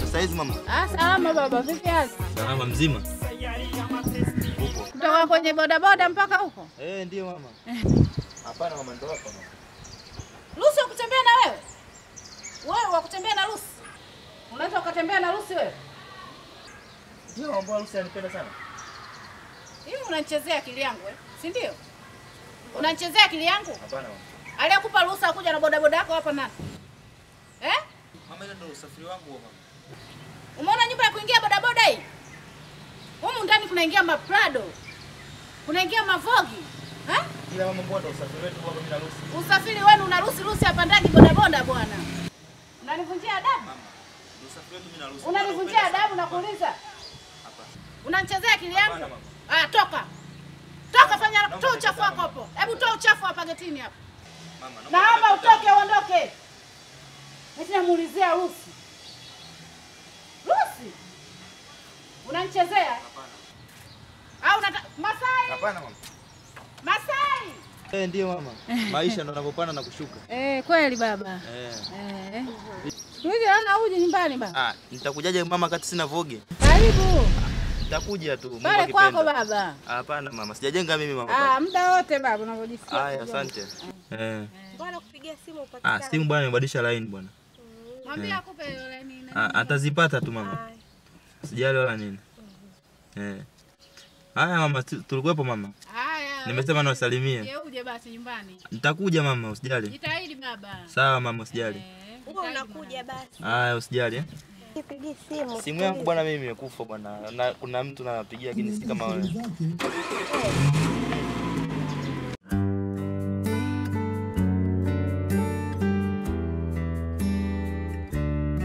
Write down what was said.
Sasa hizi mama. Ah, salama baba, vipi hali? Salama mzima. Kutoka kwenye bodaboda mpaka huko? Eh, ndio mama. Hapana mama, ndo hapa mama. Lucy wakutembea na wewe? Wewe wakutembea na Lucy? Unaweza ukatembea na Lucy wewe? Ndio ambao Lucy anipenda sana. Unanichezea akili yangu eh? Si ndio? Unanichezea akili yangu? Hapana. Aliyekupa ruhusa kuja na bodaboda yako hapa nani? Eh? Mama, ile ndio usafiri wangu mama. Umeona nyumba ya kuingia bodaboda hii? Humu ndani kunaingia maprado. Kunaingia mavogi. Eh? Ila mama, mbona usafiri wetu hapa na Lucy? Usafiri wenu una ruhusa ruhusa hapa ndani bodaboda bwana. Unanivunjia adabu? Mama, usafiri wetu mimi na ruhusa. Unanivunjia adabu na kuuliza? Hapa. Unanichezea akili yangu? Hapana, mama. Ah, toka. Toka fanya toa uchafu wako hapo. Hebu toa uchafu hapa getini hapa. Mama, Naomba utoke uondoke. Eti namuulizia Rusi. Rusi Unanichezea? Hapana. Au unata... Masai? Hapana mama. Masai. Eh, ndio mama. Maisha ndo yanapopanda na kushuka. Eh, kweli baba. Eh. Eh. Hivi ana uje nyumbani baba. Ah, nitakujaje mama kati sina voge? Karibu. Nitakuja tu. Mungu Pale kwako baba. Hapana mama, sijajenga mimi mama. Ah, muda wote baba unavyojisikia. Haya, asante. Eh. Bwana kupigia simu Ah, simu bwana imebadilisha line bwana. Mwambie akupe line. nini. Ah, atazipata tu mama. Sijali wala nini. Eh. Haya mama, tu- tulikuwepo mama. Haya. Nimesema niwasalimie. Yeye uje basi nyumbani. Nitakuja mama, usijali. Jitahidi baba. Sawa mama, usijali. Wewe unakuja basi. Haya, usijali. Nipigie simu. Simu yangu bwana mimi imekufa bwana. Na kuna mtu napigia lakini si kama wewe.